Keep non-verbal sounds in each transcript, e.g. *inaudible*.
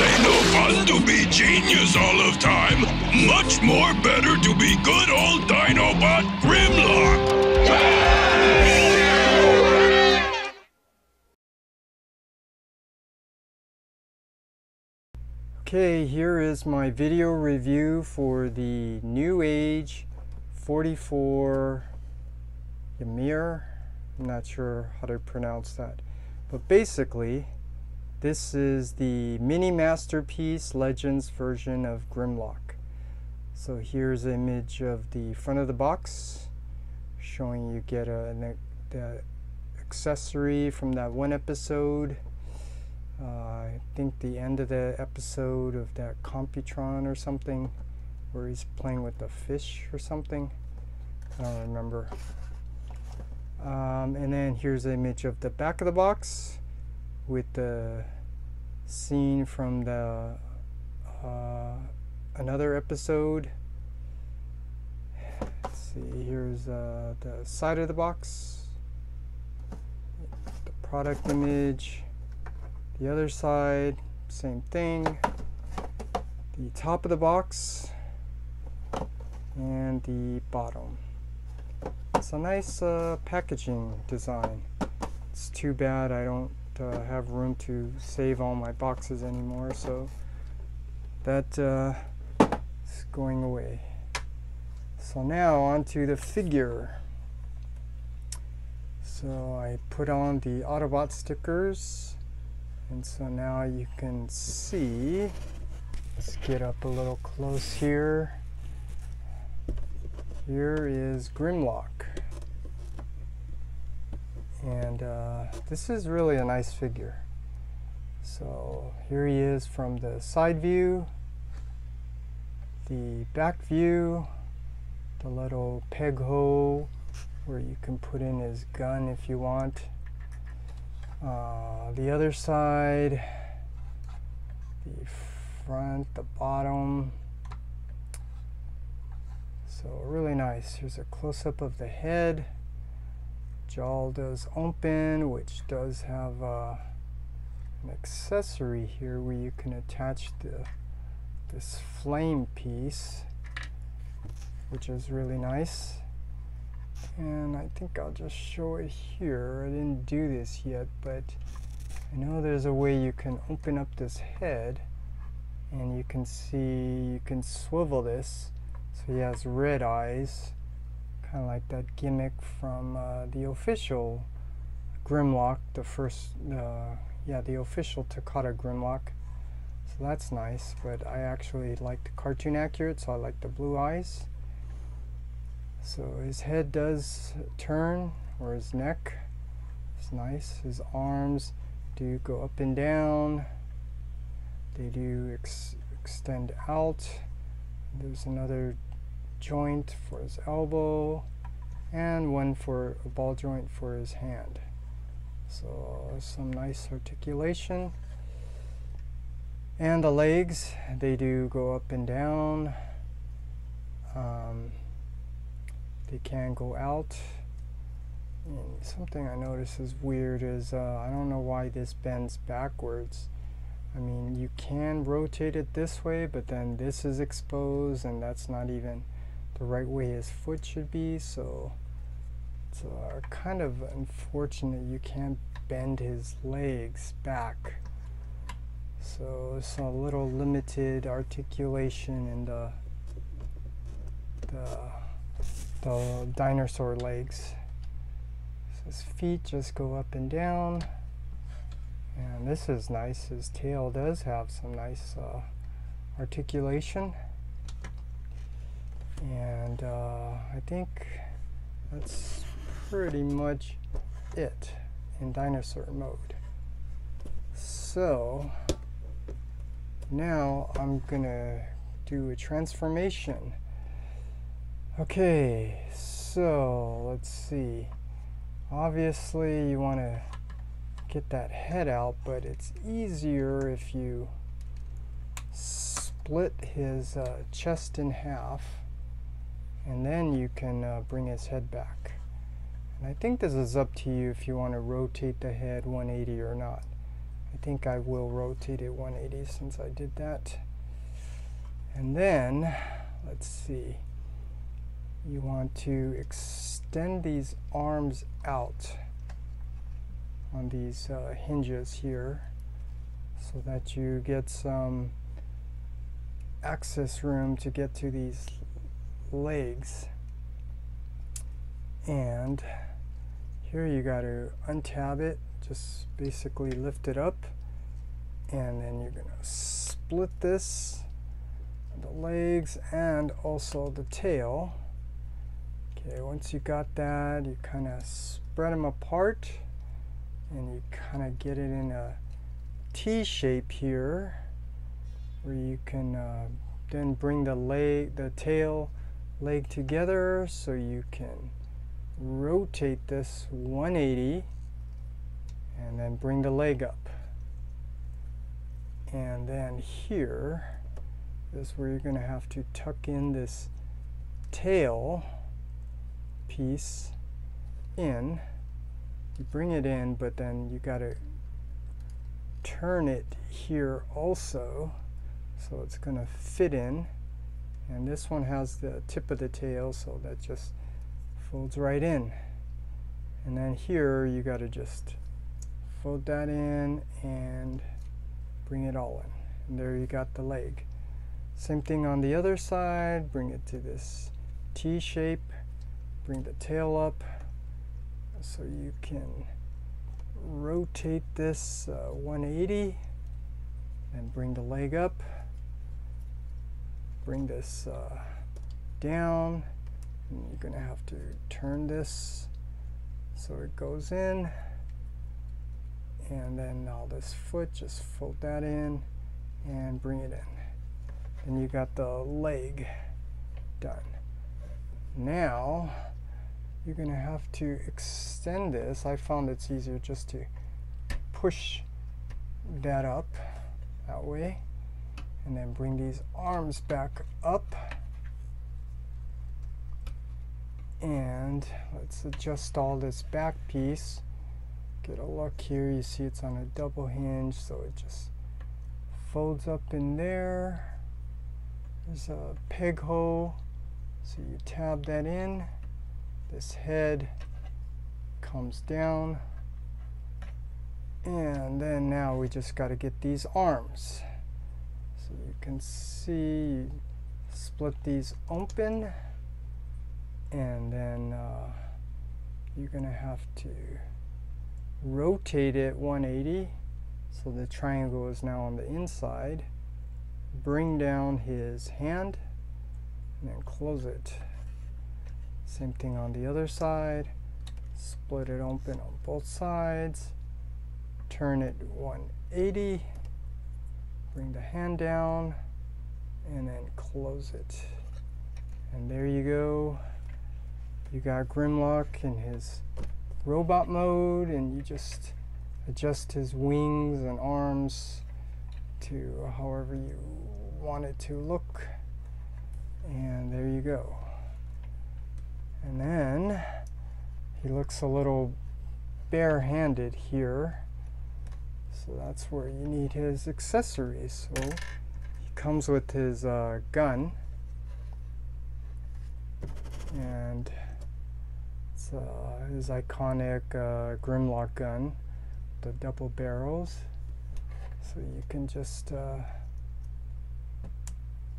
Ain't no fun to be genius all of time. Much more better to be good old Dinobot Grimlock. Okay, here is my video review for the New Age 44 Ymir. I'm not sure how to pronounce that. But basically, this is the mini masterpiece Legends version of Grimlock. So here's an image of the front of the box showing you get a, an, the accessory from that one episode. Uh, I think the end of the episode of that Computron or something where he's playing with the fish or something. I don't remember. Um, and then here's an image of the back of the box with the scene from the uh, another episode. Let's see, here's uh, the side of the box, the product image, the other side, same thing, the top of the box, and the bottom. It's a nice uh, packaging design. It's too bad I don't uh, have room to save all my boxes anymore, so that uh, is going away. So now on to the figure. So I put on the Autobot stickers, and so now you can see. Let's get up a little close here. Here is Grimlock. And uh, this is really a nice figure. So here he is from the side view, the back view, the little peg hole where you can put in his gun if you want. Uh, the other side, the front, the bottom. So really nice. Here's a close-up of the head. Jaw does open, which does have uh, an accessory here where you can attach the this flame piece, which is really nice. And I think I'll just show it here. I didn't do this yet, but I know there's a way you can open up this head and you can see, you can swivel this so he has red eyes, kind of like that gimmick from uh, the official Grimlock, the first, uh, yeah, the official Takara Grimlock. So that's nice, but I actually like the cartoon accurate, so I like the blue eyes. So his head does turn, or his neck. It's nice. His arms do go up and down. They do ex extend out. There's another joint for his elbow and one for a ball joint for his hand. So some nice articulation. And the legs, they do go up and down. Um, they can go out. And something I notice is weird is uh, I don't know why this bends backwards. I mean, you can rotate it this way, but then this is exposed and that's not even the right way his foot should be, so it's uh, kind of unfortunate you can't bend his legs back. So it's a little limited articulation in the the, the dinosaur legs. So his feet just go up and down. And this is nice. His tail does have some nice uh, articulation and uh, I think that's pretty much it in dinosaur mode. So now I'm gonna do a transformation. Okay so let's see. Obviously you want to get that head out but it's easier if you split his uh, chest in half and then you can uh, bring his head back. And I think this is up to you if you want to rotate the head 180 or not. I think I will rotate it 180 since I did that. And then, let's see, you want to extend these arms out on these uh, hinges here so that you get some access room to get to these legs. And here you got to untab it just basically lift it up. And then you're gonna split this the legs and also the tail. Okay once you got that you kind of spread them apart. And you kind of get it in a T shape here where you can uh, then bring the leg the tail leg together so you can rotate this 180 and then bring the leg up. And then here is where you're going to have to tuck in this tail piece in. You bring it in but then you got to turn it here also so it's going to fit in and this one has the tip of the tail so that just folds right in. And then here you got to just fold that in and bring it all in. And there you got the leg. Same thing on the other side. Bring it to this T shape bring the tail up so you can rotate this uh, 180 and bring the leg up bring this uh, down. And you're gonna have to turn this so it goes in. And then all this foot just fold that in and bring it in. And you got the leg done. Now you're gonna have to extend this. I found it's easier just to push that up that way and then bring these arms back up. And let's adjust all this back piece. Get a look here you see it's on a double hinge so it just folds up in there. There's a peg hole so you tab that in. This head comes down. And then now we just got to get these arms so you can see split these open and then uh, you're gonna have to rotate it 180 so the triangle is now on the inside. Bring down his hand and then close it. Same thing on the other side. Split it open on both sides. Turn it 180 bring the hand down and then close it. And there you go. You got Grimlock in his robot mode and you just adjust his wings and arms to however you want it to look. And there you go. And then he looks a little bare-handed here so that's where you need his accessories. So he comes with his uh, gun. And it's uh, his iconic uh, Grimlock gun, the double barrels. So you can just uh,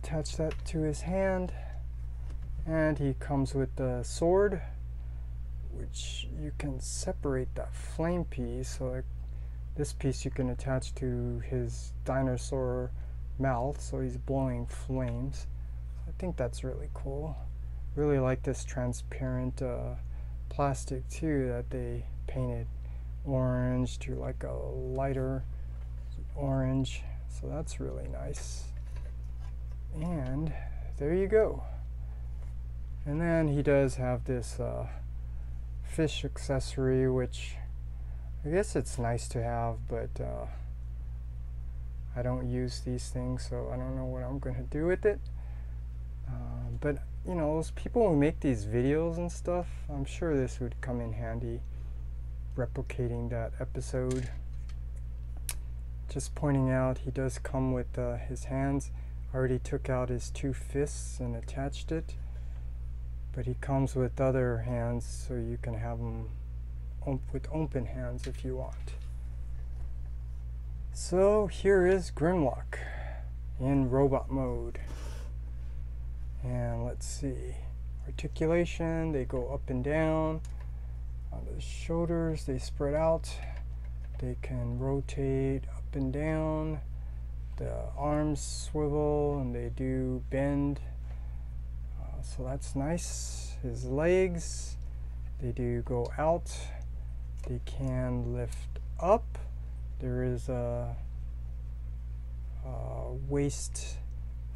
attach that to his hand. And he comes with the sword, which you can separate that flame piece so it this piece you can attach to his dinosaur mouth so he's blowing flames. I think that's really cool. Really like this transparent uh, plastic too that they painted orange to like a lighter orange. So that's really nice. And there you go. And then he does have this uh, fish accessory which I guess it's nice to have, but uh, I don't use these things, so I don't know what I'm going to do with it. Uh, but, you know, those people who make these videos and stuff, I'm sure this would come in handy replicating that episode. just pointing out he does come with uh, his hands. Already took out his two fists and attached it. But he comes with other hands so you can have op with open hands if you want. So here is Grimlock in robot mode. And let's see. Articulation, they go up and down. On the shoulders, they spread out. They can rotate up and down. The arms swivel and they do bend. Uh, so that's nice. His legs, they do go out. They can lift up. There is a, a waist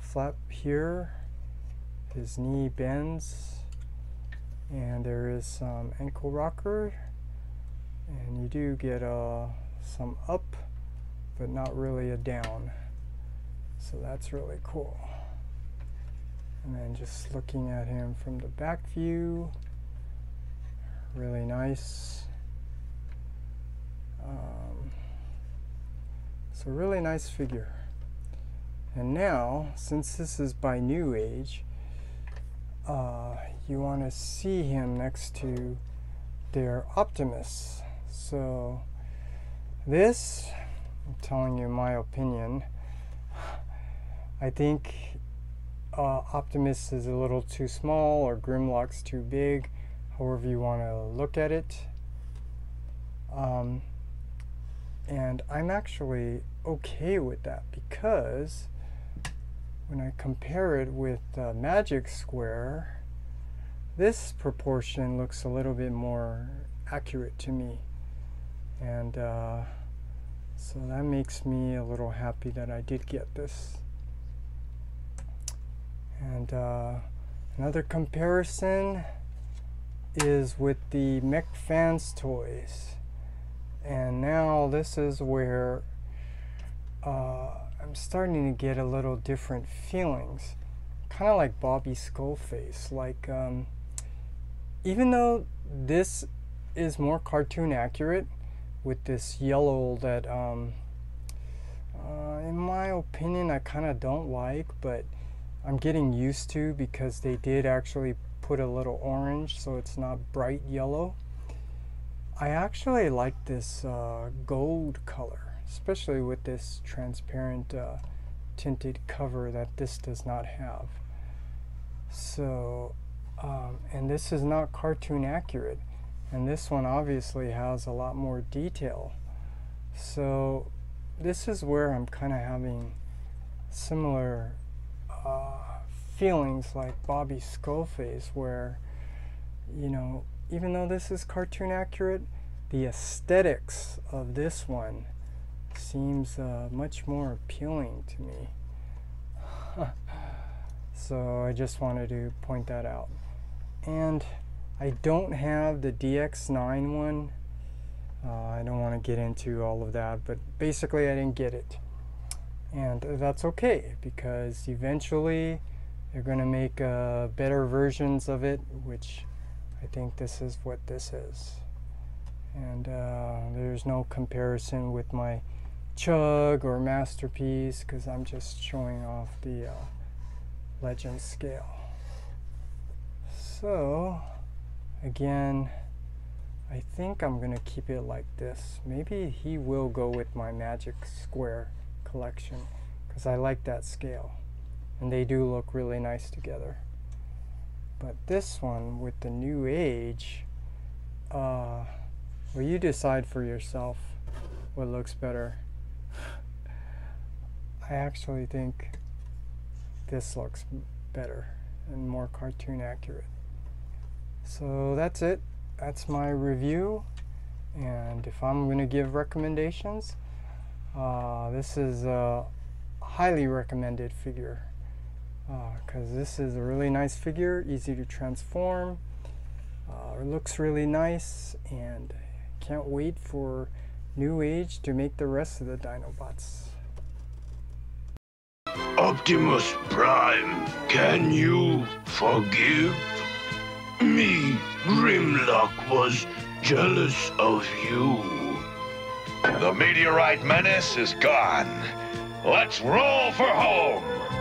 flap here. His knee bends. And there is some ankle rocker. And you do get uh, some up, but not really a down. So that's really cool. And then just looking at him from the back view, really nice. Um, so really nice figure. And now, since this is by New Age, uh, you want to see him next to their Optimus. So this, I'm telling you my opinion, I think uh, Optimus is a little too small or Grimlock's too big, however you want to look at it. Um, and I'm actually okay with that because when I compare it with uh, Magic Square, this proportion looks a little bit more accurate to me. And uh, so that makes me a little happy that I did get this. And uh, another comparison is with the Mech Fans toys. And now this is where uh, I'm starting to get a little different feelings. Kind of like Bobby Skullface. Like, um, even though this is more cartoon accurate with this yellow that, um, uh, in my opinion, I kind of don't like, but I'm getting used to because they did actually put a little orange so it's not bright yellow. I actually like this uh, gold color, especially with this transparent uh, tinted cover that this does not have. So, um, and this is not cartoon accurate. And this one obviously has a lot more detail. So this is where I'm kind of having similar uh, feelings like Bobby Skullface where, you know, even though this is cartoon accurate, the aesthetics of this one seems uh, much more appealing to me. *laughs* so I just wanted to point that out. And I don't have the DX9 one. Uh, I don't want to get into all of that, but basically I didn't get it. And that's okay because eventually they're going to make uh, better versions of it, which I think this is what this is. And uh, there's no comparison with my Chug or Masterpiece because I'm just showing off the uh, legend scale. So, again, I think I'm going to keep it like this. Maybe he will go with my Magic Square collection because I like that scale. And they do look really nice together. But this one with the new age, uh, well, you decide for yourself what looks better. *laughs* I actually think this looks better and more cartoon accurate. So that's it. That's my review. And if I'm going to give recommendations, uh, this is a highly recommended figure because uh, this is a really nice figure, easy to transform. Uh, it looks really nice and can't wait for New Age to make the rest of the Dinobots. Optimus Prime, can you forgive? Me, Grimlock, was jealous of you. The meteorite menace is gone. Let's roll for home.